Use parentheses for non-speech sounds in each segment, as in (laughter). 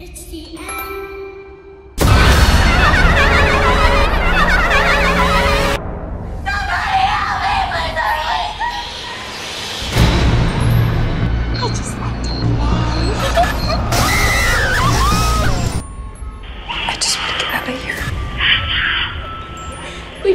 It's the end. I just want to (laughs) I just want to get out of here. We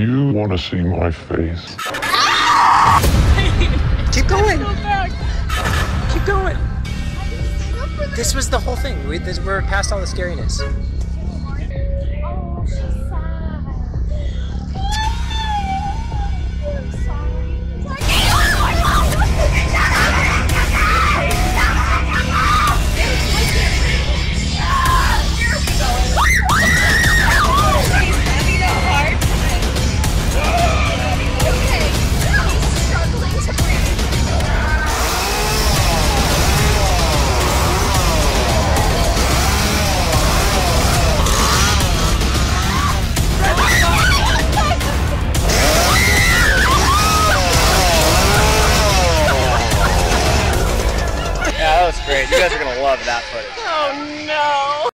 you want to see my face? (laughs) Keep going. Keep going. This was the whole thing. We, this, we're past all the scariness. Great. You guys are gonna love that footage. Oh no.